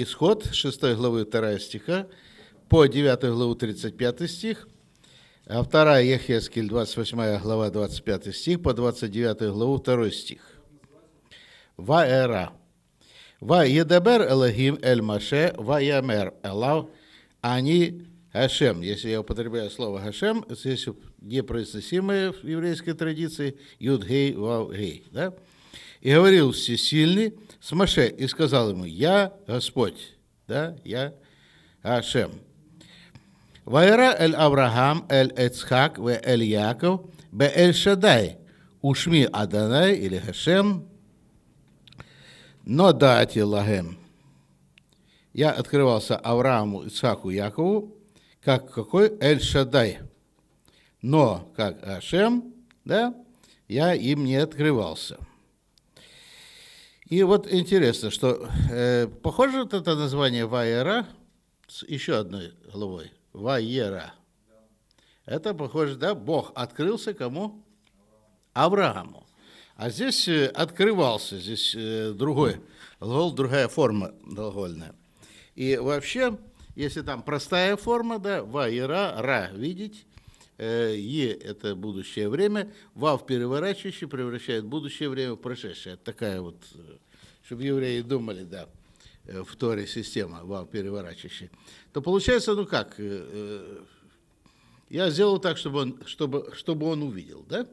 Исход 6 главы 2 стиха по 9 главу 35 стих, а 2 Ехескель 28 глава 25 стих по 29 главу 2 стих. Ваэра. Ва едабер Элохим эль Маше, ва ямер Элав, они Хашем, если я употребляю слово Хашем, здесь непроизносимое в еврейской традиции, Юд Гей, да? И говорил всесильный с Маше и сказал ему, я Господь, да, я Хашем. Вайра эль Авраам, эль Эцхак, в эль Яков, бе эль Шадай, ушми Аданай или Хашем, но дати лагем. Я открывался Аврааму, Ицхаку, Якову, как какой Эль Шадай. Но как Ашем, да, я им не открывался. И вот интересно, что э, похоже вот это название Ваера с еще одной главой. Ваера. Это похоже, да, Бог открылся кому? Аврааму. А здесь э, открывался, здесь э, другой глагол, другая форма глагольная. И вообще если там простая форма, да, ва и ра, видеть, е это будущее время, вав переворачивающий превращает будущее время в прошедшее. Такая вот, э, чтобы евреи думали, да, э, в Торе система вав переворачивающий. То получается, ну как, я сделал так, чтобы он, чтобы, чтобы он увидел, да?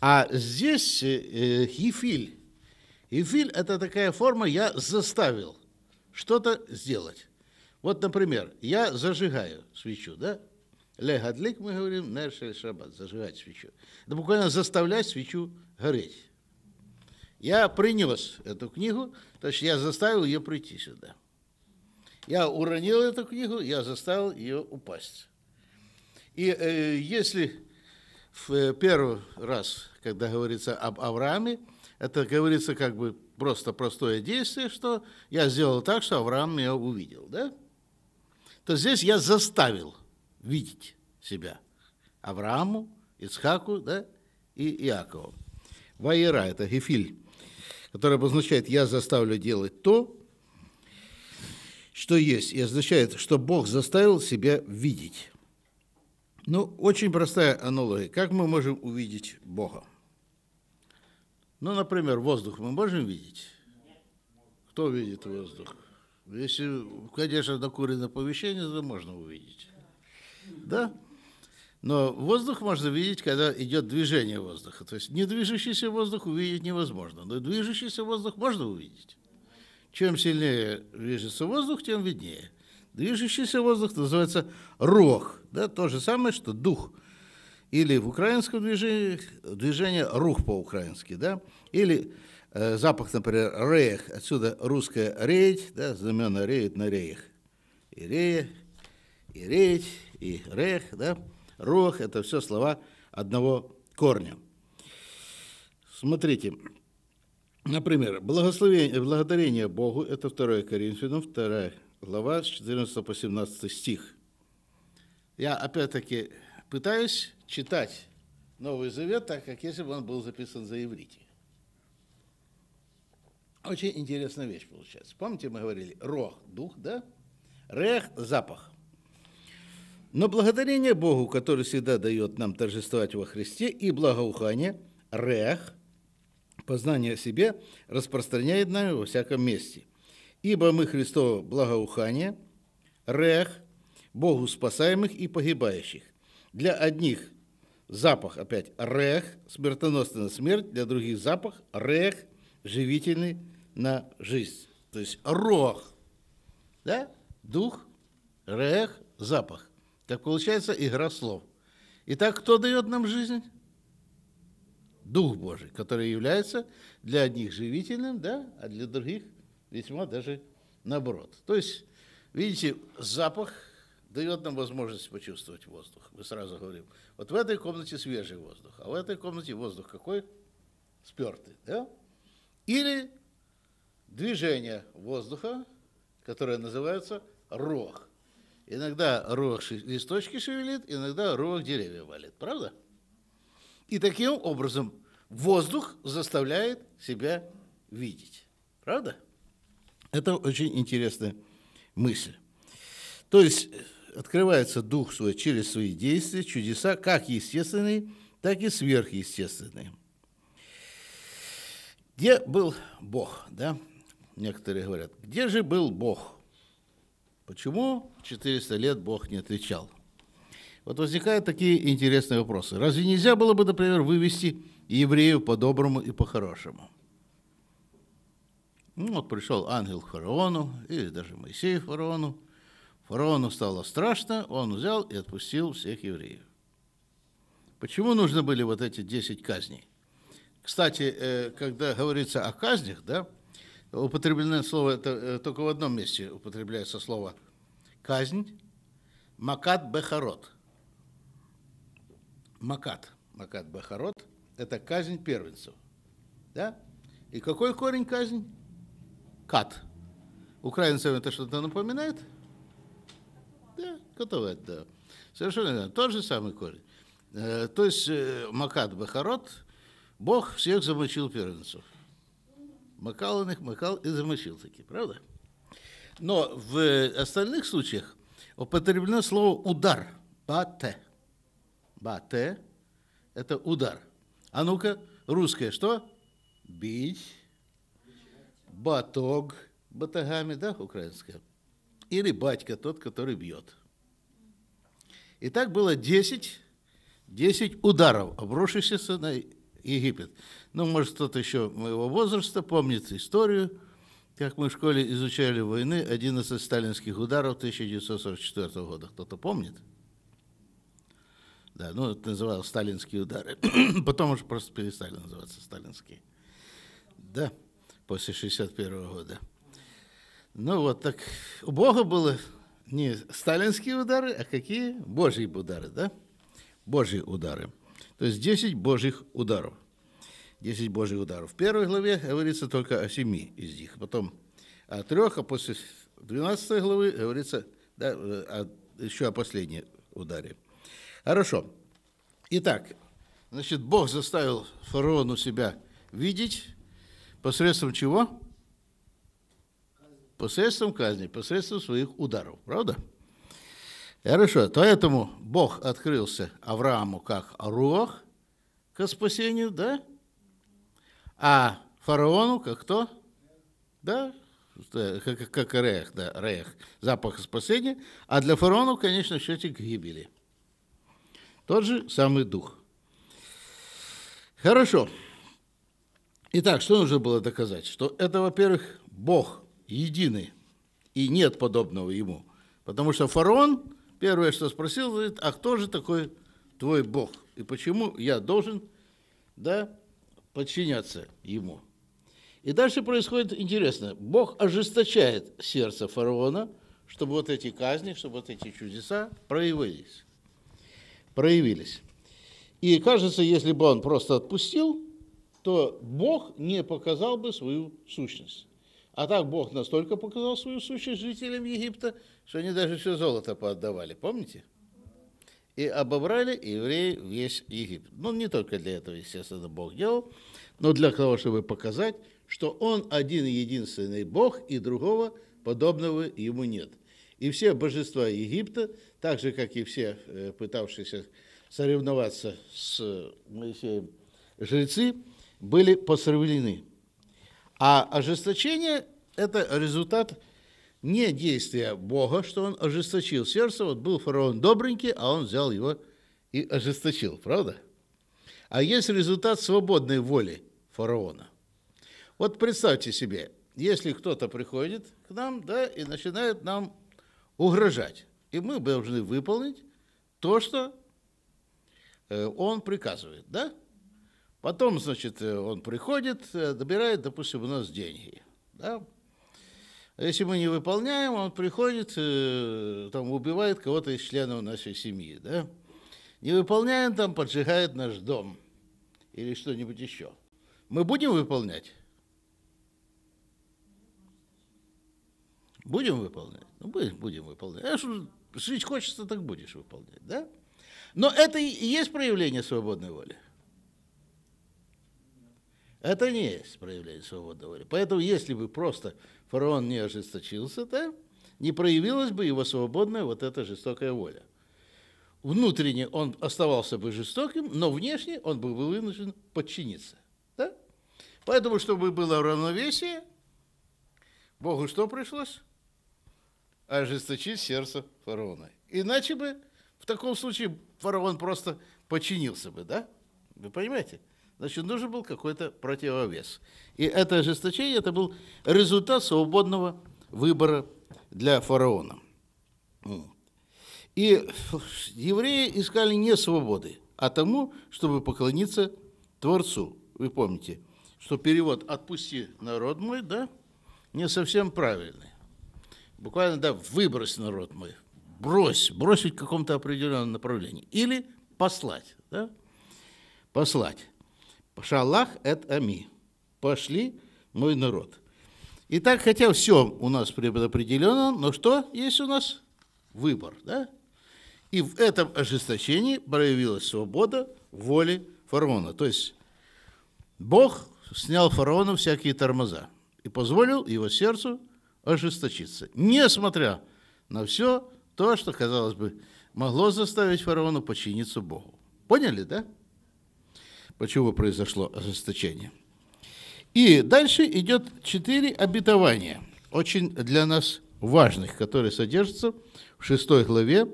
А здесь э, ефиль. Ефиль – это такая форма, я заставил что-то сделать. Вот, например, я зажигаю свечу, да? Легадлик, мы говорим, нершель шаббат, зажигать свечу. Это буквально заставлять свечу гореть. Я принес эту книгу, то есть я заставил ее прийти сюда. Я уронил эту книгу, я заставил ее упасть. И э, если в первый раз, когда говорится об Аврааме, это говорится как бы просто простое действие, что я сделал так, что Авраам меня увидел, да? то здесь я заставил видеть себя Аврааму, Ицхаку да, и Иакову. Ваера – это гефиль, который обозначает «я заставлю делать то, что есть», и означает, что Бог заставил себя видеть. Ну, очень простая аналогия. Как мы можем увидеть Бога? Ну, например, воздух мы можем видеть? Кто видит воздух? Если, конечно, накурено помещение, то можно увидеть. Да? Но воздух можно видеть, когда идет движение воздуха. То есть недвижущийся воздух увидеть невозможно, но движущийся воздух можно увидеть. Чем сильнее движется воздух, тем виднее. Движущийся воздух называется рог. Да, то же самое, что дух. Или в украинском движении движение рух по-украински. Да? Или Э, запах, например, реях, отсюда русское реять, да, знамена реют на реях. И рея, и реять, и рех, да, рох, это все слова одного корня. Смотрите, например, благословение, благодарение Богу, это 2 Коринфянам, 2 глава, с 14 по 17 стих. Я опять-таки пытаюсь читать Новый Завет так, как если бы он был записан за иврите. Очень интересная вещь получается. Помните, мы говорили, рох – дух, да? Рех – запах. Но благодарение Богу, который всегда дает нам торжествовать во Христе, и благоухание, рех, познание о себе, распространяет нами во всяком месте. Ибо мы Христово благоухание, рех, Богу спасаемых и погибающих. Для одних запах опять рех, смертоносный на смерть, для других запах рех, живительный на жизнь. То есть рох, да? дух, рех, запах. Так получается игра слов. Итак, кто дает нам жизнь? Дух Божий, который является для одних живительным, да, а для других весьма даже наоборот. То есть, видите, запах дает нам возможность почувствовать воздух. Мы сразу говорим, вот в этой комнате свежий воздух, а в этой комнате воздух какой? Спертый, да? Или движение воздуха, которое называется рог. Иногда рог листочки шевелит, иногда рог деревья валит. Правда? И таким образом воздух заставляет себя видеть. Правда? Это очень интересная мысль. То есть открывается дух свой через свои действия, чудеса, как естественные, так и сверхъестественные. Где был Бог, да? Некоторые говорят, где же был Бог? Почему 400 лет Бог не отвечал? Вот возникают такие интересные вопросы. Разве нельзя было бы, например, вывести евреев по-доброму и по-хорошему? Ну, вот пришел ангел к фараону, или даже Моисей к фараону. Фараону стало страшно, он взял и отпустил всех евреев. Почему нужны были вот эти 10 казней? Кстати, э, когда говорится о казнях, да, употреблено слово, это э, только в одном месте употребляется слово казнь, макат бехарот. Макат, макат бехарот, это казнь первенцев. Да? И какой корень казнь? Кат. Украинцам это что-то напоминает? Да, готовят, да. Совершенно верно. Тот же самый корень. Э, то есть э, Макат Бахарот, Бог всех замочил первенцев. Макал он их, макал и замочил таки, правда? Но в остальных случаях употреблено слово «удар». Бате. Бате – это удар. А ну-ка, русское что? Бить батог, батагами, да, украинская, или батька, тот, который бьет. И так было 10, 10 ударов, обрушившихся на Египет. Ну, может, кто-то еще моего возраста помнит историю, как мы в школе изучали войны, 11 сталинских ударов 1944 года. Кто-то помнит? Да, ну, это называлось сталинские удары. Потом уже просто перестали называться сталинские. Да после 61 года. Ну вот так, у Бога было не сталинские удары, а какие? Божьи удары, да? Божьи удары. То есть 10 Божьих ударов. 10 Божьих ударов. В первой главе говорится только о семи из них, потом о трех, а после 12 главы говорится да, о, еще о последней ударе. Хорошо. Итак, значит, Бог заставил фараону себя видеть, Посредством чего? Посредством казни, посредством своих ударов, правда? Хорошо, поэтому Бог открылся Аврааму как руах к спасению, да? А фараону как кто? Да, как, как рех, да, рех, запах спасения, а для фараона, конечно, в счете гибели. Тот же самый дух. Хорошо. Итак, что нужно было доказать? Что это, во-первых, Бог единый, и нет подобного ему. Потому что фараон первое, что спросил, говорит, а кто же такой твой Бог? И почему я должен да, подчиняться ему? И дальше происходит интересно. Бог ожесточает сердце фараона, чтобы вот эти казни, чтобы вот эти чудеса проявились. Проявились. И кажется, если бы он просто отпустил, то Бог не показал бы свою сущность. А так Бог настолько показал свою сущность жителям Египта, что они даже все золото поотдавали, помните? И обобрали евреи весь Египет. Ну, не только для этого, естественно, Бог делал, но для того, чтобы показать, что Он один и единственный Бог, и другого подобного ему нет. И все божества Египта, так же, как и все э, пытавшиеся соревноваться с Моисеем жрецы, были посрамлены. А ожесточение – это результат не действия Бога, что он ожесточил сердце. Вот был фараон добренький, а он взял его и ожесточил, правда? А есть результат свободной воли фараона. Вот представьте себе, если кто-то приходит к нам, да, и начинает нам угрожать, и мы должны выполнить то, что э, он приказывает, да? Потом, значит, э, он приходит, э, добирает, допустим, у нас деньги. Да? Если мы не выполняем, он приходит, э, там, убивает кого-то из членов нашей семьи. Да? Не выполняем, там, поджигает наш дом или что-нибудь еще. Мы будем выполнять? Будем выполнять? Ну, будем, будем выполнять. А что, жить хочется, так будешь выполнять, да? Но это и есть проявление свободной воли. Это не есть проявление свободной воли. Поэтому, если вы просто фараон не ожесточился, да, не проявилась бы его свободная вот эта жестокая воля. Внутренне он оставался бы жестоким, но внешне он был вынужден подчиниться. Да? Поэтому, чтобы было равновесие, Богу что пришлось? Ожесточить сердце фараона. Иначе бы в таком случае фараон просто подчинился бы, да? Вы понимаете? Значит, нужен был какой-то противовес. И это ожесточение, это был результат свободного выбора для фараона. И евреи искали не свободы, а тому, чтобы поклониться Творцу. Вы помните, что перевод «отпусти народ мой», да, не совсем правильный. Буквально, да, выбрось народ мой, брось, бросить в каком-то определенном направлении. Или послать, да, послать. Шалах – это ами. Пошли мой народ. Итак, хотя все у нас предопределено, но что есть у нас? Выбор, да? И в этом ожесточении проявилась свобода воли фараона. То есть Бог снял фараону всякие тормоза и позволил его сердцу ожесточиться, несмотря на все то, что, казалось бы, могло заставить фараону подчиниться Богу. Поняли, да? Почему произошло ожесточение. И дальше идет четыре обетования, очень для нас важных, которые содержатся в шестой главе,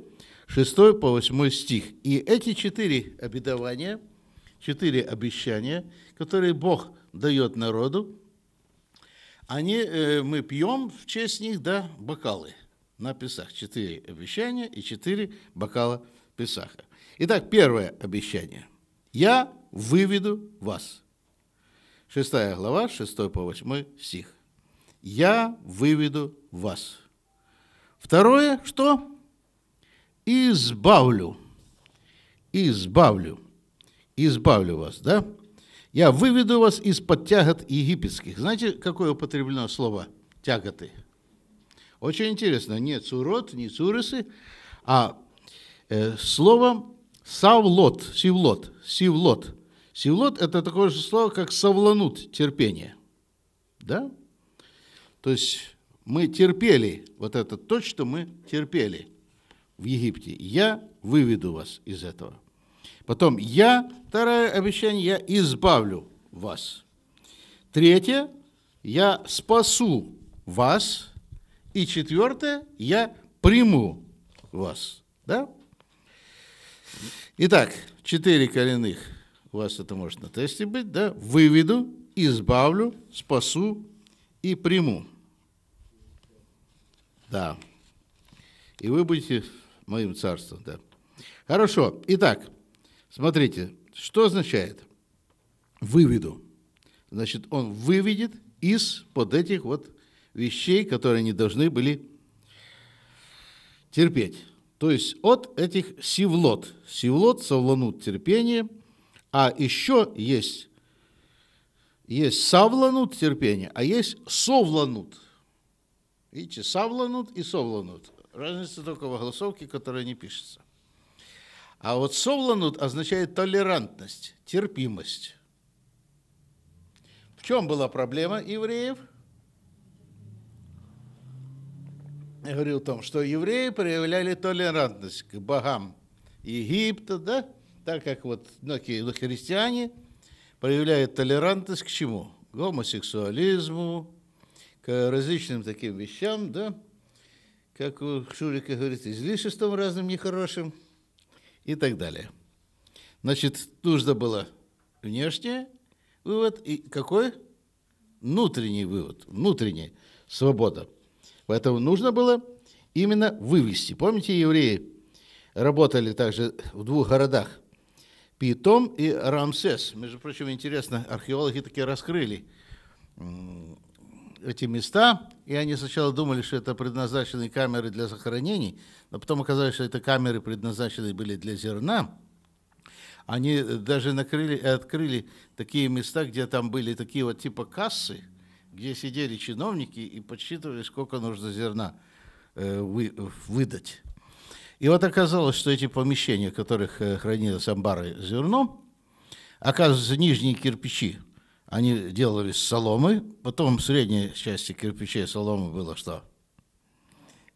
6 по 8 стих. И эти четыре обетования, четыре обещания, которые Бог дает народу, они, э, мы пьем в честь них, да, бокалы на Песах. Четыре обещания и четыре бокала Песаха. Итак, первое обещание. Я выведу вас. Шестая глава, 6 по 8 стих. Я выведу вас. Второе, что? Избавлю. Избавлю. Избавлю вас, да? Я выведу вас из-под тягот египетских. Знаете, какое употреблено слово тяготы? Очень интересно. Не цурот, не цурисы, а э, слово савлот, сивлот, сивлот. Сивлот – это такое же слово, как совлануть, терпение. Да? То есть мы терпели, вот это то, что мы терпели в Египте. Я выведу вас из этого. Потом я, второе обещание, я избавлю вас. Третье, я спасу вас. И четвертое, я приму вас. Да? Итак, четыре коренных у вас это может на тесте быть, да, выведу, избавлю, спасу и приму. Да. И вы будете моим царством, да. Хорошо. Итак, смотрите, что означает выведу? Значит, он выведет из-под этих вот вещей, которые они должны были терпеть. То есть от этих сивлот. Сивлот, совланут терпение – а еще есть, есть савланут терпение, а есть совланут. Видите, савланут и совланут. Разница только в огласовке, которая не пишется. А вот совланут означает толерантность, терпимость. В чем была проблема евреев? Я говорил о том, что евреи проявляли толерантность к богам Египта, да, так как вот многие христиане проявляют толерантность к чему? К гомосексуализму, к различным таким вещам, да, как у Шурика говорит, излишествам разным нехорошим и так далее. Значит, нужно было внешнее вывод и какой? Внутренний вывод, внутренняя свобода. Поэтому нужно было именно вывести. Помните, евреи работали также в двух городах Питом и Рамсес. Между прочим, интересно, археологи таки раскрыли эти места, и они сначала думали, что это предназначенные камеры для захоронений, но потом оказалось, что это камеры предназначены были для зерна. Они даже накрыли, открыли такие места, где там были такие вот типа кассы, где сидели чиновники и подсчитывали, сколько нужно зерна э, выдать. И вот оказалось, что эти помещения, в которых э, хранилось амбары зерно, оказывается, нижние кирпичи, Они делались соломы, потом в средней части кирпичей соломы было что?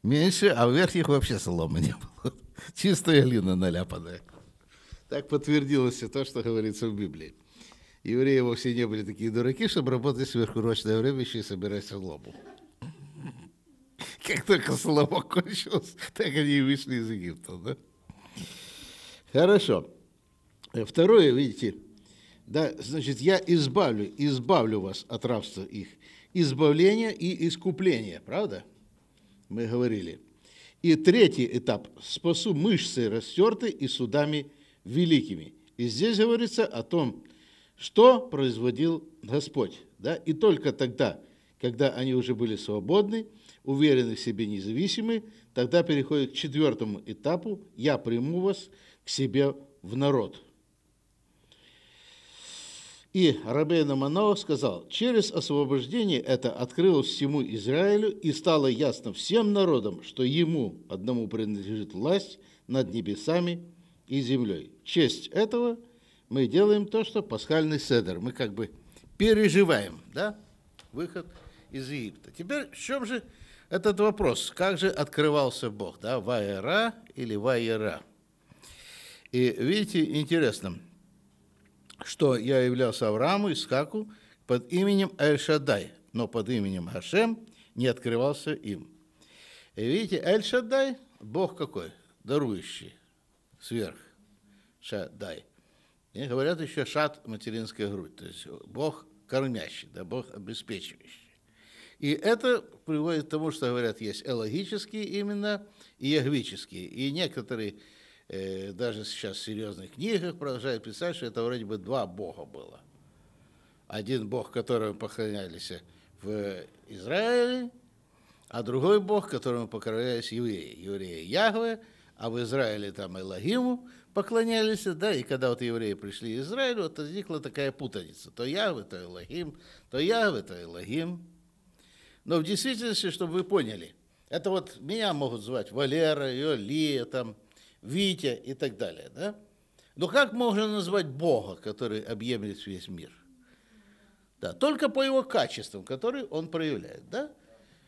Меньше, а в верхних вообще соломы не было. Чистая глина наляпанная. Так подтвердилось и то, что говорится в Библии. Евреи вовсе не были такие дураки, чтобы работать сверхурочное время еще и собирать солому. Как только солома кончилась, так они и вышли из Египта. Да? Хорошо. Второе, видите, да, значит, я избавлю, избавлю вас от рабства их. Избавление и искупление, правда? Мы говорили. И третий этап. Спасу мышцы растерты и судами великими. И здесь говорится о том, что производил Господь. Да? И только тогда, когда они уже были свободны, уверены в себе, независимы, тогда переходит к четвертому этапу «Я приму вас к себе в народ». И Рабейна Манова сказал, через освобождение это открылось всему Израилю и стало ясно всем народам, что ему одному принадлежит власть над небесами и землей. честь этого мы делаем то, что пасхальный седер. Мы как бы переживаем, да, выход из Египта. Теперь в чем же этот вопрос? Как же открывался Бог, да, Ваера или Ваера? И видите, интересно, что я являлся Аврааму, Искаку под именем Эль-Шадай, но под именем Хашем не открывался им. И видите, Эль-Шадай, Бог какой? Дарующий, сверх, Шадай. И говорят еще шат материнская грудь, то есть Бог кормящий, да, Бог обеспечивающий. И это приводит к тому, что говорят, есть элогические именно и ягвические. И некоторые э, даже сейчас в серьезных книгах продолжают писать, что это вроде бы два бога было. Один бог, которому поклонялись в Израиле, а другой бог, которому поклонялись евреи. Евреи Ягве, а в Израиле там Элогиму поклонялись, да, и когда вот евреи пришли в Израиль, вот возникла такая путаница. То Ягве, то Элогим, то Ягве, то Элогим. Но в действительности, чтобы вы поняли, это вот меня могут звать Валера, Лия, там, Витя и так далее. Да? Но как можно назвать Бога, который объемлет весь мир? Да, только по его качествам, которые он проявляет. Да?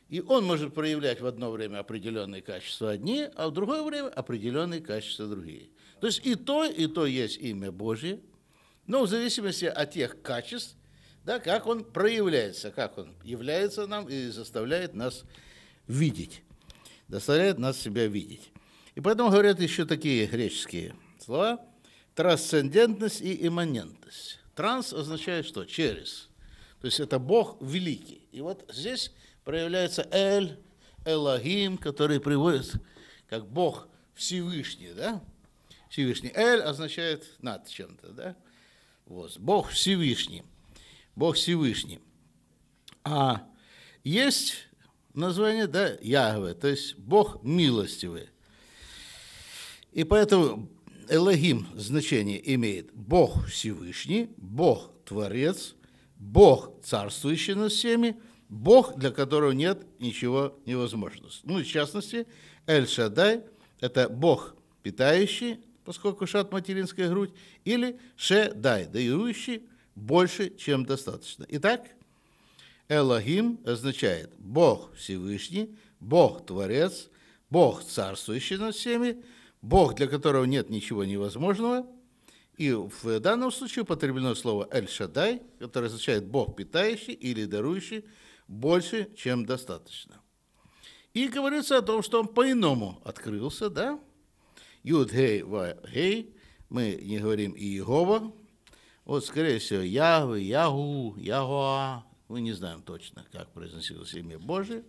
И он может проявлять в одно время определенные качества одни, а в другое время определенные качества другие. То есть и то, и то есть имя Божье, но в зависимости от тех качеств, да, как он проявляется, как он является нам и заставляет нас видеть, заставляет нас себя видеть. И поэтому говорят еще такие греческие слова – трансцендентность и имманентность. Транс означает что? Через. То есть это Бог великий. И вот здесь проявляется Эль, Элогим, который приводит как Бог Всевышний, да? Всевышний. Эль означает над чем-то, да? Вот. Бог Всевышний. Бог Всевышний. А есть название, да, Ягве, то есть Бог милостивый. И поэтому Элогим значение имеет Бог Всевышний, Бог Творец, Бог царствующий над всеми, Бог, для которого нет ничего невозможного. Ну, в частности, Эль-Шадай – это Бог питающий, поскольку шат материнская грудь, или Шедай, дающий больше, чем достаточно. Итак, Элохим означает Бог Всевышний, Бог Творец, Бог царствующий над всеми, Бог, для которого нет ничего невозможного. И в данном случае употреблено слово Эль-Шадай, которое означает Бог питающий или дарующий больше, чем достаточно. И говорится о том, что он по-иному открылся, да? Юд, Гей, Ва, Гей. Мы не говорим Иегова, вот, скорее всего, Ягве, Ягу, Ягуа, мы не знаем точно, как произносилось имя Божие,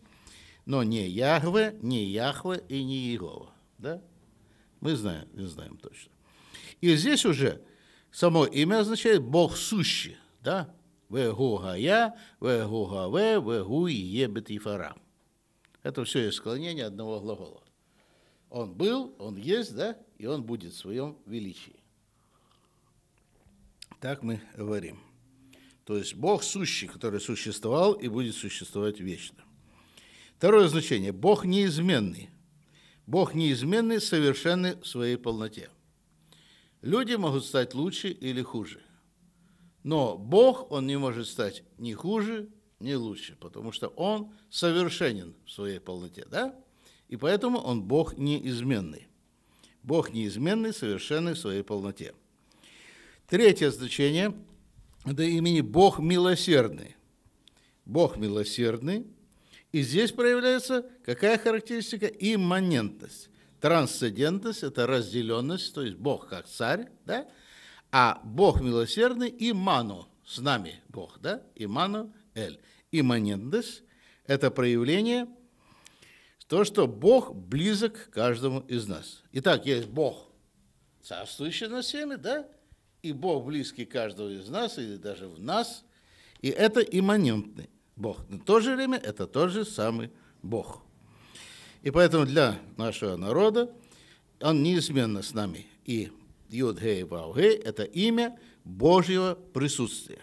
но не Ягве, не Яхве и не Иегова. Да? Мы знаем, не знаем точно. И здесь уже само имя означает Бог сущий. Да? Вегугая, вегугаве, вегу и ебет ифара. Это все исполнение одного глагола. Он был, он есть, да, и он будет в своем величии. Так мы говорим. То есть Бог сущий, который существовал и будет существовать вечно. Второе значение. Бог неизменный. Бог неизменный, совершенный в своей полноте. Люди могут стать лучше или хуже. Но Бог, Он не может стать ни хуже, ни лучше, потому что Он совершенен в своей полноте, да? И поэтому Он Бог неизменный. Бог неизменный, совершенный в своей полноте. Третье значение – это имени Бог милосердный. Бог милосердный. И здесь проявляется какая характеристика? Имманентность. Трансцендентность – это разделенность, то есть Бог как царь, да? а Бог милосердный и ману, с нами Бог, да, иману эль. Имманентность – это проявление то, что Бог близок каждому из нас. Итак, есть Бог, царствующий над всеми, да, и Бог близкий каждого из нас, или даже в нас, и это имманентный Бог. Но в то же время это тот же самый Бог. И поэтому для нашего народа он неизменно с нами. И Юд Гей Вау Гей – это имя Божьего присутствия.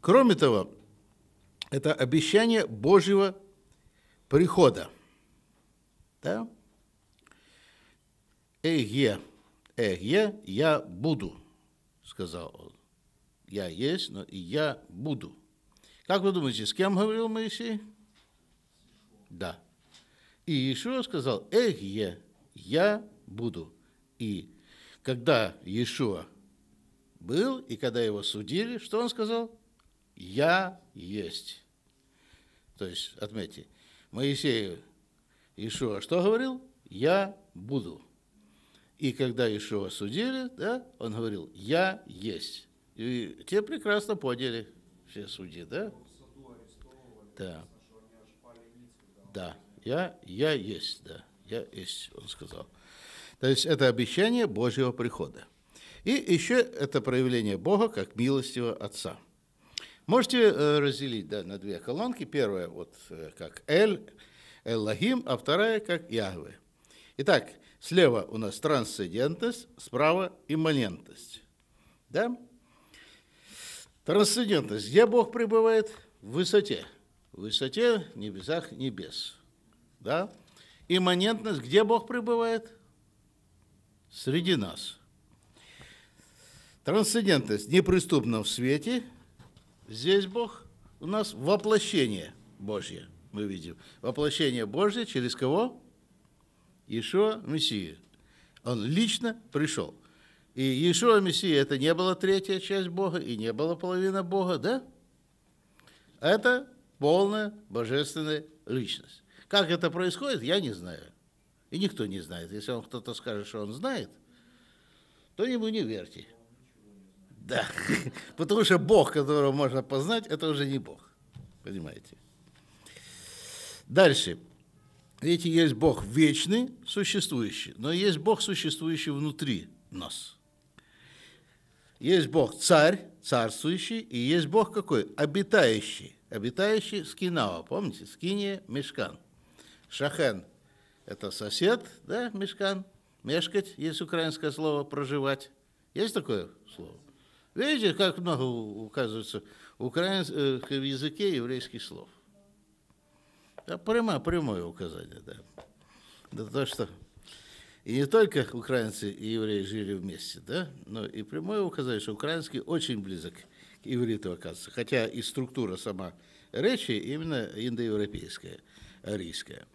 Кроме того, это обещание Божьего прихода. Да? Эге, эге, я буду, сказал он. Я есть, но и я буду. Как вы думаете, с кем говорил Моисей? Да. И Иешуа сказал, эге, я буду. И когда Иешуа был, и когда его судили, что он сказал? Я есть. То есть, отметьте, Моисею Ишуа что говорил? Я буду. И когда Ишуа судили, да, он говорил, я есть. И те прекрасно поняли, все судьи, да? Да. Да, я, я есть, да, я есть, он сказал. То есть это обещание Божьего прихода. И еще это проявление Бога как милостивого Отца. Можете э, разделить да, на две колонки. Первая вот э, как Эль, Эллахим, а вторая как Яхве. Итак, слева у нас трансцендентность, справа имманентность. Да? Трансцендентность. Где Бог пребывает? В высоте. В высоте, небесах, небес. Да? Имманентность. Где Бог пребывает? Среди нас. Трансцендентность неприступна в свете – Здесь Бог у нас воплощение Божье, мы видим. Воплощение Божье через кого? Иешуа Мессия. Он лично пришел. И Иешуа Мессия это не была третья часть Бога и не была половина Бога, да? Это полная божественная личность. Как это происходит, я не знаю. И никто не знает. Если вам кто-то скажет, что он знает, то ему не верьте. Да, потому что Бог, которого можно познать, это уже не Бог. Понимаете? Дальше. Видите, есть Бог вечный, существующий, но есть Бог, существующий внутри нас. Есть Бог царь, царствующий, и есть Бог какой? Обитающий. Обитающий скинава, помните? Скиния, мешкан. Шахен – это сосед, да, мешкан. Мешкать, есть украинское слово, проживать. Есть такое слово? Видите, как много указывается в украинском языке еврейских слов. Да, прямо, прямое указание, да. Да то, что и не только украинцы и евреи жили вместе, да, но и прямое указание, что украинский очень близок к ивриту, оказывается. Хотя и структура сама речи именно индоевропейская, арийская.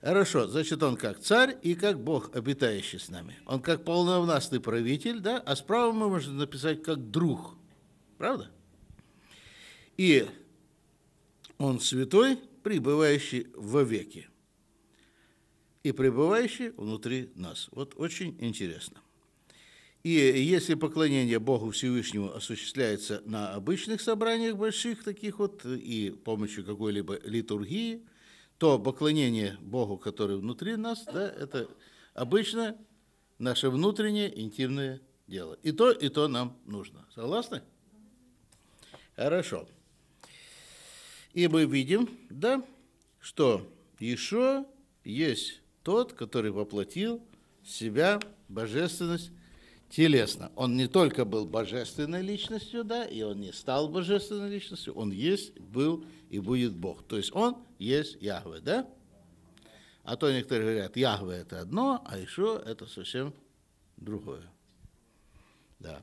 Хорошо, значит, он как царь и как Бог, обитающий с нами. Он как полновластный правитель, да, а справа мы можем написать как друг. Правда? И он святой, пребывающий во веки. И пребывающий внутри нас. Вот очень интересно. И если поклонение Богу Всевышнему осуществляется на обычных собраниях больших таких вот и помощью какой-либо литургии – то поклонение Богу, который внутри нас, да, это обычно наше внутреннее интимное дело. И то, и то нам нужно. Согласны? Хорошо. И мы видим, да, что еще есть тот, который воплотил себя божественность телесно. Он не только был божественной личностью, да, и он не стал божественной личностью, он есть, был и будет Бог. То есть он есть Яхве, да? А то некоторые говорят, Яхве это одно, а еще это совсем другое. Да.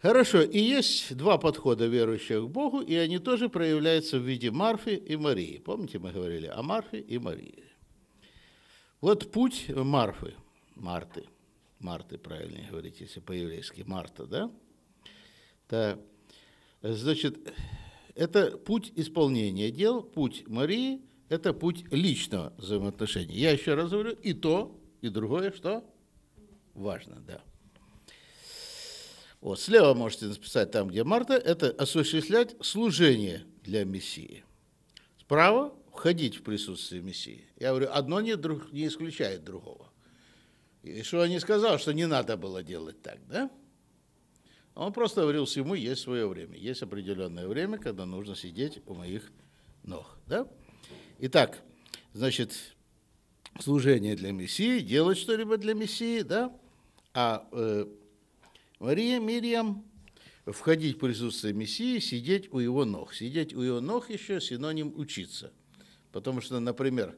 Хорошо, и есть два подхода верующих к Богу, и они тоже проявляются в виде Марфи и Марии. Помните, мы говорили о Марфе и Марии. Вот путь Марфы, Марты, Марты, правильно говорить, если по-еврейски, Марта, да? Да. Значит, это путь исполнения дел, путь Марии – это путь личного взаимоотношения. Я еще раз говорю, и то, и другое, что важно, да. Вот, слева можете написать там, где Марта, это осуществлять служение для Мессии. Справа – входить в присутствие Мессии. Я говорю, одно не, друг, не исключает другого. И что он не сказал, что не надо было делать так, да? Он просто говорил, всему есть свое время. Есть определенное время, когда нужно сидеть у моих ног, да? Итак, значит, служение для Мессии, делать что-либо для Мессии, да? А э, Мария, Мирьям, входить в присутствие Мессии, сидеть у его ног. Сидеть у его ног еще синоним учиться. Потому что, например,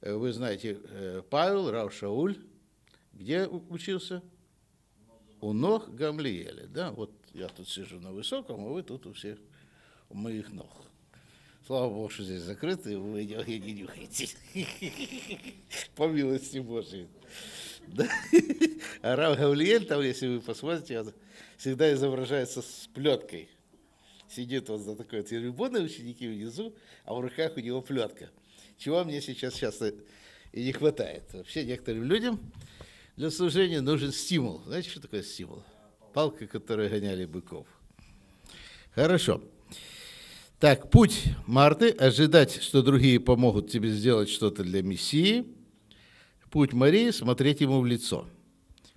э, вы знаете, э, Павел, Рав Шауль, где учился? У ног Гамлиеля. Да? Вот я тут сижу на высоком, а вы тут у всех у моих ног. Слава Богу, что здесь закрыто, и вы не нюхаете. По милости Божьей. Да? А Рав Гавлиэль, там, если вы посмотрите, он всегда изображается с плеткой. Сидит он за такой трибуной, ученики внизу, а в руках у него плетка. Чего мне сейчас часто и не хватает. Вообще некоторым людям для служения нужен стимул. Знаете, что такое стимул? Палка, которой гоняли быков. Хорошо. Так, путь Марты – ожидать, что другие помогут тебе сделать что-то для Мессии – Путь Марии – смотреть ему в лицо.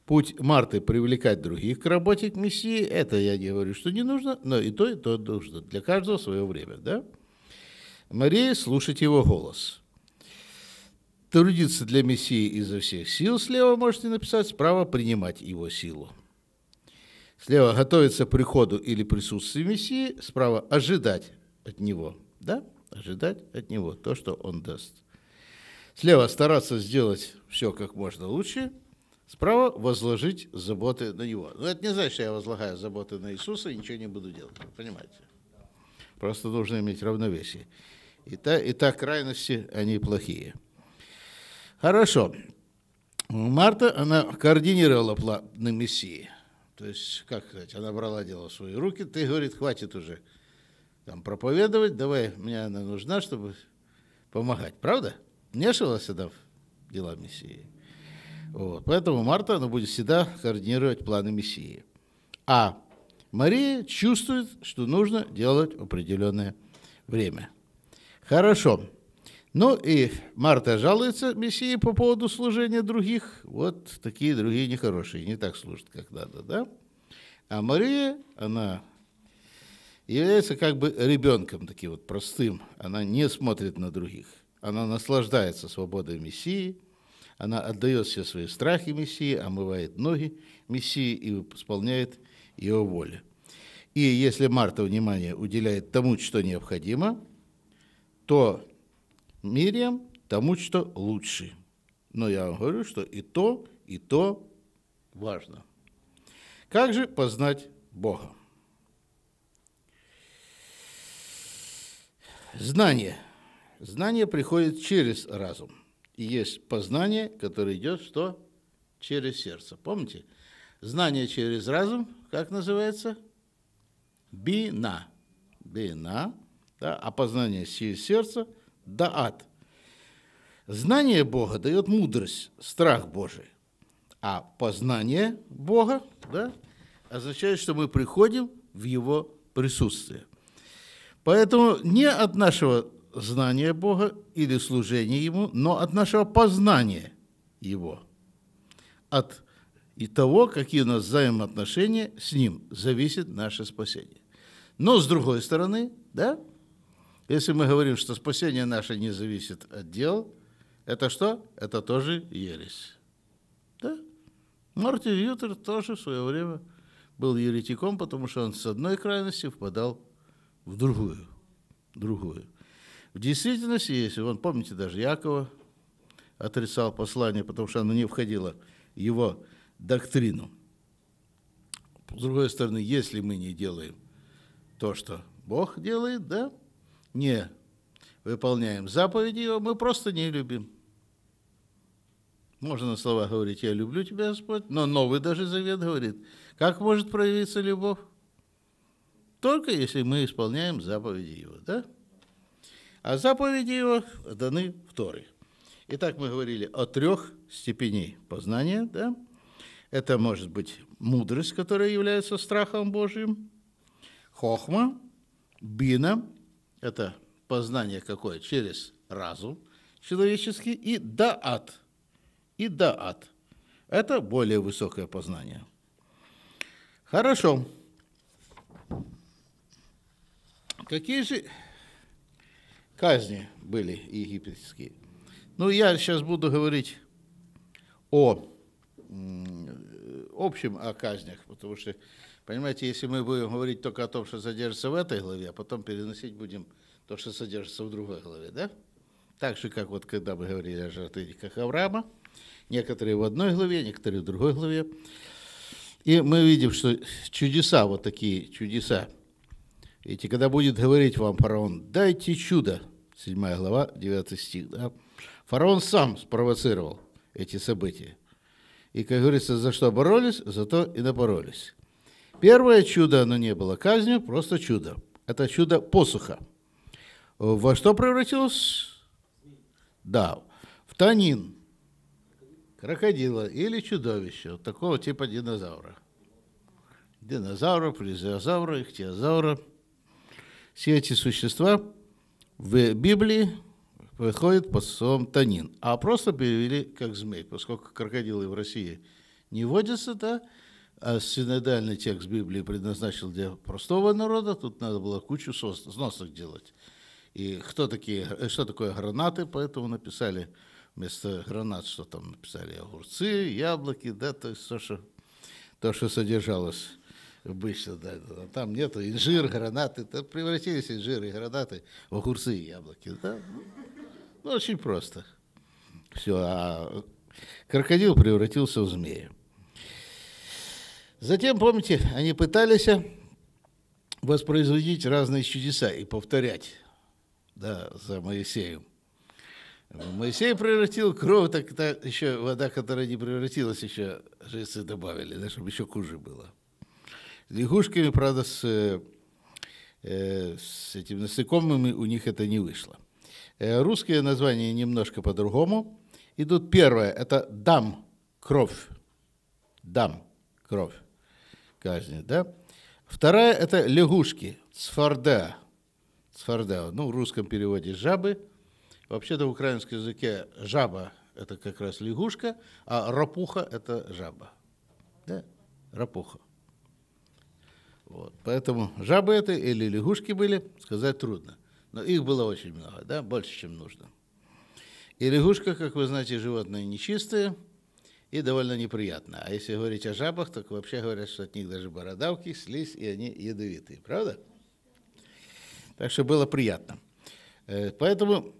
Путь Марты – привлекать других к работе к Мессии. Это я не говорю, что не нужно, но и то, и то нужно. Для каждого свое время, да? Мария – слушать его голос. Трудиться для Мессии изо всех сил. Слева можете написать, справа – принимать его силу. Слева – готовиться к приходу или присутствию Мессии, справа – ожидать от него, да? Ожидать от него то, что он даст. Слева стараться сделать все как можно лучше, справа возложить заботы на него. Но это не значит, что я возлагаю заботы на Иисуса и ничего не буду делать, понимаете? Просто нужно иметь равновесие. И та, и та крайности, они плохие. Хорошо. Марта, она координировала планы Мессии. То есть, как сказать, она брала дело в свои руки, ты, говорит, хватит уже там проповедовать, давай, мне она нужна, чтобы помогать. Правда? Вмешивалась всегда в дела Мессии. Вот. Поэтому Марта она будет всегда координировать планы Мессии. А Мария чувствует, что нужно делать определенное время. Хорошо. Ну и Марта жалуется Мессии по поводу служения других. Вот такие другие нехорошие, не так служат, как надо, да? А Мария, она является как бы ребенком таким вот простым. Она не смотрит на других. Она наслаждается свободой Мессии, она отдает все свои страхи Мессии, омывает ноги Мессии и исполняет его волю. И если Марта внимание уделяет тому, что необходимо, то Мириам тому, что лучше. Но я вам говорю, что и то, и то важно. Как же познать Бога? Знание – Знание приходит через разум. И есть познание, которое идет что? Через сердце. Помните? Знание через разум, как называется? Бина. Бина. Да? А познание через сердце – даат. Знание Бога дает мудрость, страх Божий. А познание Бога да, означает, что мы приходим в Его присутствие. Поэтому не от нашего знания Бога или служения Ему, но от нашего познания Его, от и того, какие у нас взаимоотношения с Ним, зависит наше спасение. Но с другой стороны, да, если мы говорим, что спасение наше не зависит от дел, это что? Это тоже ересь. Да? Мартин Лютер тоже в свое время был еретиком, потому что он с одной крайности впадал в другую. другую. В действительности, если он, помните, даже Якова отрицал послание, потому что оно не входило в его доктрину. с другой стороны, если мы не делаем то, что Бог делает, да, не выполняем заповеди его, мы просто не любим. Можно на слова говорить, я люблю тебя, Господь, но Новый даже Завет говорит, как может проявиться любовь? Только если мы исполняем заповеди его, да? А заповеди его даны в Торе. Итак, мы говорили о трех степеней познания, да? Это может быть мудрость, которая является страхом Божьим, хохма, бина, это познание какое? Через разум человеческий, и даат. И даат. Это более высокое познание. Хорошо. Какие же казни были египетские? Ну, я сейчас буду говорить о общем о казнях, потому что, понимаете, если мы будем говорить только о том, что содержится в этой главе, а потом переносить будем то, что содержится в другой главе, да? Так же, как вот когда мы говорили о жертвенниках Авраама, некоторые в одной главе, некоторые в другой главе. И мы видим, что чудеса, вот такие чудеса. Видите, когда будет говорить вам фараон, дайте чудо, 7 глава, 9 стих, да? фараон сам спровоцировал эти события. И, как говорится, за что боролись, за то и напоролись. Первое чудо, оно не было казнью, просто чудо. Это чудо посуха. Во что превратилось? Да, в танин, крокодила или чудовище, такого типа динозавра. Динозавра, плезиозавра, ихтиозавра. Все эти существа в Библии выходят под словом танин, а просто перевели как змей, поскольку крокодилы в России не водятся, да, а синодальный текст Библии предназначен для простого народа, тут надо было кучу сносок делать. И кто такие, что такое гранаты, поэтому написали вместо гранат, что там написали, огурцы, яблоки, да, то есть то, что, то, что содержалось обычно, да, там нету инжир, гранаты, это превратились инжир и гранаты в огурцы и яблоки, да. Ну, очень просто. Все, а крокодил превратился в змея. Затем, помните, они пытались воспроизводить разные чудеса и повторять да, за Моисеем. Моисей превратил кровь, так это еще вода, которая не превратилась, еще жрецы добавили, да, чтобы еще хуже было. Лягушками, правда, с, э, с этими насекомыми у них это не вышло. Э, русские названия немножко по-другому. Идут первое, это дам, кровь. Дам, кровь казни, да? Вторая – это лягушки, цфарда. Цфарда, ну, в русском переводе жабы. Вообще-то в украинском языке жаба – это как раз лягушка, а рапуха – это жаба. Да, рапуха. Вот. Поэтому жабы это или лягушки были, сказать трудно. Но их было очень много, да, больше, чем нужно. И лягушка, как вы знаете, животное нечистое и довольно неприятное. А если говорить о жабах, то вообще говорят, что от них даже бородавки, слизь, и они ядовитые, правда? Так что было приятно. Э, поэтому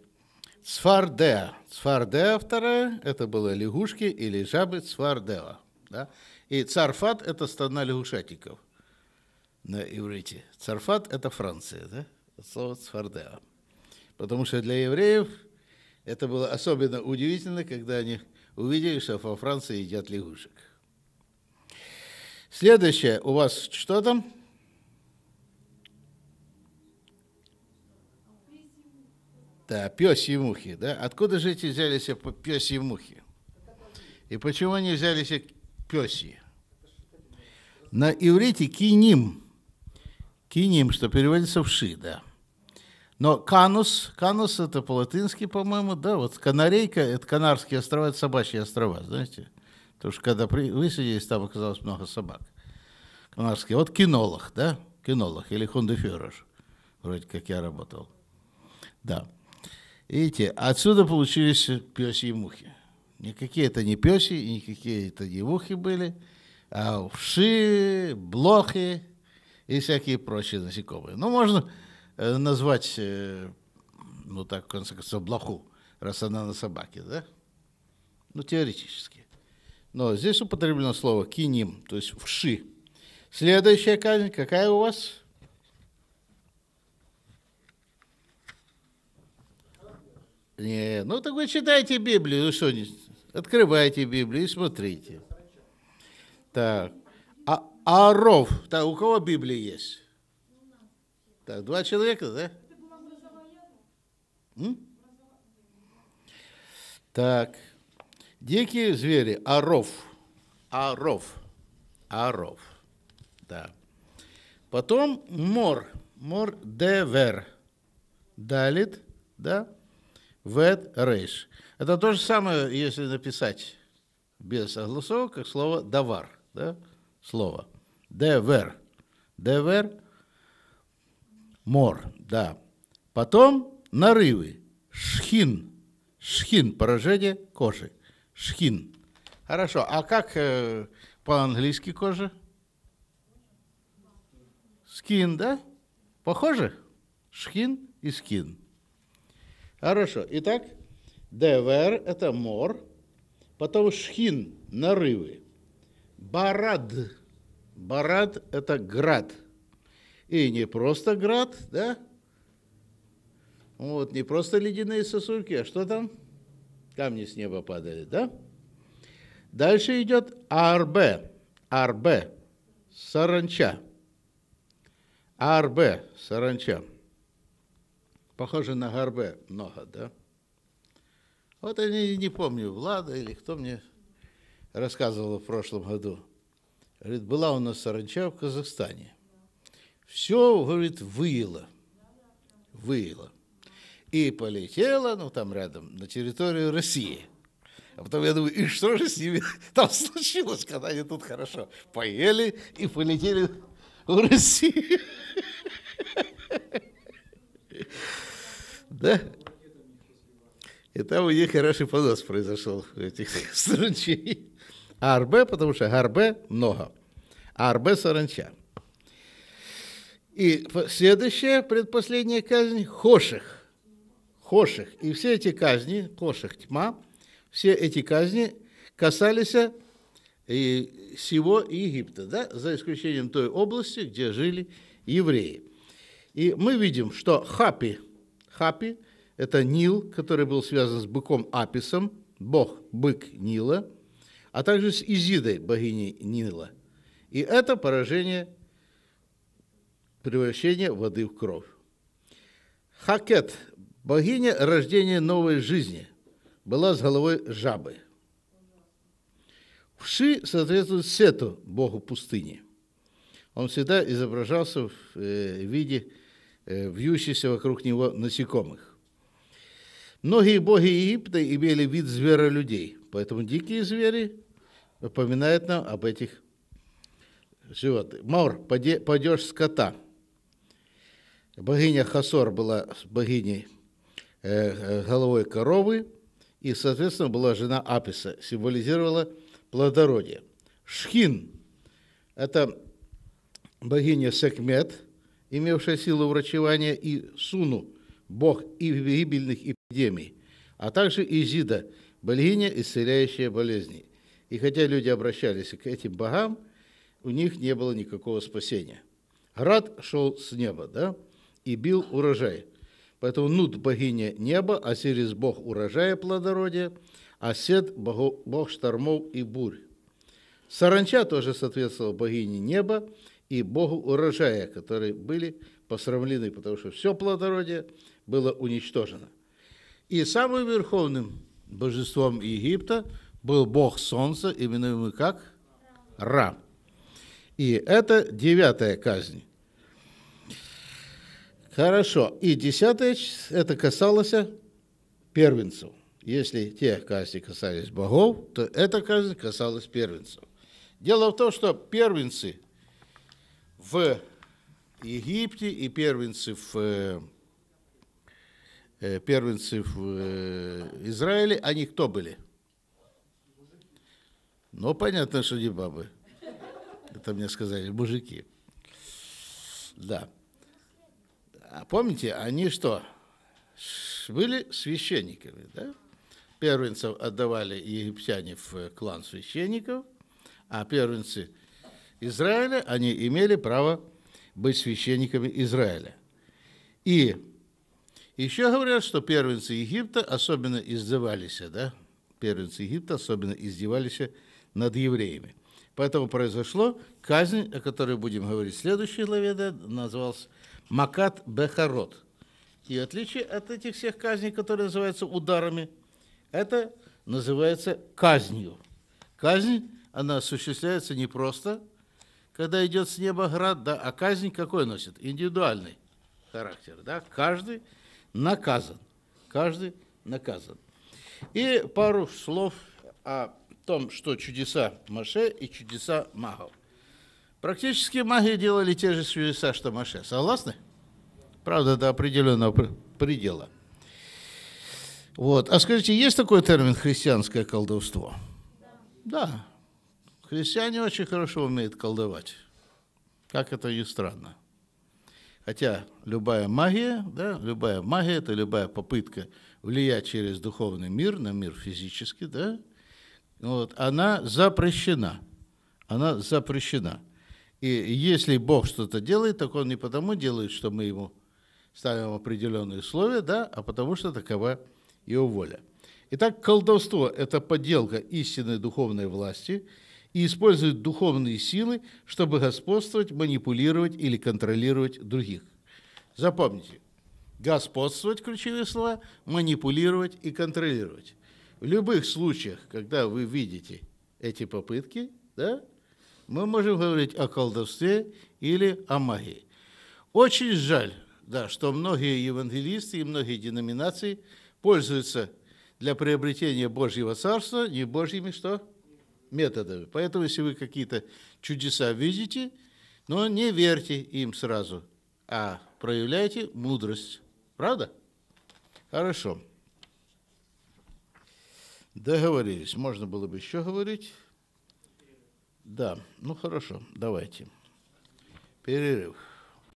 Цфардеа. Цфардеа вторая, это было лягушки или жабы Цфардеа. Да? И Царфат – это страна лягушатиков на иврите. Царфат – это Франция, да? слово «цфардеа». Потому что для евреев это было особенно удивительно, когда они увидели, что во Франции едят лягушек. Следующее, у вас что там? Да, пёсьи мухи, да? Откуда же эти взялись пёсьи мухи? И почему они взялись пёсьи? На иврите киним. Киним, что переводится в ши, да. Но Канус, Канус это по-латынски, по-моему, да, вот Канарейка, это Канарские острова, это собачьи острова, знаете. Потому что когда высадились, там оказалось много собак. Канарские. Вот кинолог, да, кинолог или хундефюрер, вроде как я работал. Да. Видите, отсюда получились пёсьи мухи. Никакие это не пёси, никакие это не мухи были, а вши, блохи и всякие прочие насекомые. Ну, можно Э, назвать, э, ну так, в конце концов, блоху, раз она на собаке, да? Ну, теоретически. Но здесь употреблено слово киним, то есть вши. Следующая казнь какая у вас? Не, ну так вы читайте Библию, ну что, открывайте Библию и смотрите. Так, Аров, так, у кого Библия есть? Так, два человека, да? М? Так, дикие звери, Аров, Аров, Аров, да. Потом мор, мор девер, далит, да, вет рейш. Это то же самое, если написать без огласовок, как слово давар, да, слово. Девер, девер, мор, да. Потом нарывы, шхин, шхин, поражение кожи, шхин. Хорошо, а как э, по-английски кожа? Скин, да? Похоже? Шхин и скин. Хорошо. Итак, девер – это мор, потом шхин – нарывы, барад – барад – это град. И не просто град, да? Вот, не просто ледяные сосульки, а что там? Камни с неба падали, да? Дальше идет арбе, арбе, саранча. арбе, саранча. Похоже на горбе много, да? Вот я не, не помню, Влада или кто мне рассказывал в прошлом году. Говорит, была у нас саранча в Казахстане. Все, говорит, выело. Выело. И полетела, ну там рядом, на территорию России. А потом я думаю, и что же с ними там случилось, когда они тут хорошо поели и полетели в Россию? Да? И там у них хороший понос произошел, этих саранчей. А РБ, потому что ГРБ много, а РБ саранча. И следующая, предпоследняя казнь – Хоших. Хоших. И все эти казни, Хоших, тьма, все эти казни касались и всего Египта, да, за исключением той области, где жили евреи. И мы видим, что Хапи – Хапи – это Нил, который был связан с быком Аписом, бог бык Нила, а также с Изидой, богиней Нила. И это поражение, превращение воды в кровь. Хакет – богиня рождения новой жизни, была с головой жабы. Вши соответствует Сету, богу пустыни. Он всегда изображался в э, виде Э, вьющихся вокруг него насекомых. Многие боги Египта имели вид зверолюдей, поэтому дикие звери напоминают нам об этих животных. Мор, падеж скота. Богиня Хасор была богиней э, э, головой коровы, и, соответственно, была жена Аписа, символизировала плодородие. Шхин – это богиня Секмет – имевшая силу врачевания, и Суну, бог и гибельных эпидемий, а также Изида, богиня, исцеляющая болезни. И хотя люди обращались к этим богам, у них не было никакого спасения. Град шел с неба, да, и бил урожай. Поэтому Нут – богиня неба, Осирис – бог урожая плодородия, а Сет – бог штормов и бурь. Саранча тоже соответствовала богине неба, и Богу урожая, которые были посрамлены, потому что все плодородие было уничтожено. И самым верховным божеством Египта был Бог Солнца, именуемый как Ра. И это девятая казнь. Хорошо. И десятая, это касалось первенцев. Если те казни касались богов, то эта казнь касалась первенцев. Дело в том, что первенцы в Египте и первенцы в, э, первенцы в э, Израиле, они кто были? Ну, понятно, что не бабы. Это мне сказали мужики. Да. А помните, они что? Были священниками, да? Первенцев отдавали египтяне в клан священников, а первенцы Израиля, они имели право быть священниками Израиля. И еще говорят, что первенцы Египта особенно издевались, да, первенцы Египта особенно издевались над евреями. Поэтому произошло казнь, о которой будем говорить в следующей главе, да, назывался Макат Бехарот. И отличие от этих всех казней, которые называются ударами, это называется казнью. Казнь, она осуществляется не просто, когда идет с неба град, да, а казнь какой носит? Индивидуальный характер. Да? Каждый наказан. Каждый наказан. И пару слов о том, что чудеса Маше и чудеса магов. Практически маги делали те же чудеса, что Маше. Согласны? Правда, до определенного предела. Вот. А скажите, есть такой термин христианское колдовство? Да. да. Христиане очень хорошо умеют колдовать. Как это ни странно. Хотя любая магия, да, любая магия – это любая попытка влиять через духовный мир на мир физический, да, вот, она запрещена. Она запрещена. И если Бог что-то делает, так Он не потому делает, что мы Ему ставим определенные условия, да, а потому что такова Его воля. Итак, колдовство – это подделка истинной духовной власти – и используют духовные силы, чтобы господствовать, манипулировать или контролировать других. Запомните, господствовать – ключевые слова, манипулировать и контролировать. В любых случаях, когда вы видите эти попытки, да, мы можем говорить о колдовстве или о магии. Очень жаль, да, что многие евангелисты и многие деноминации пользуются для приобретения Божьего Царства не Божьими что? Методами. Поэтому, если вы какие-то чудеса видите, но не верьте им сразу, а проявляйте мудрость. Правда? Хорошо. Договорились. Можно было бы еще говорить? Да, ну хорошо, давайте. Перерыв.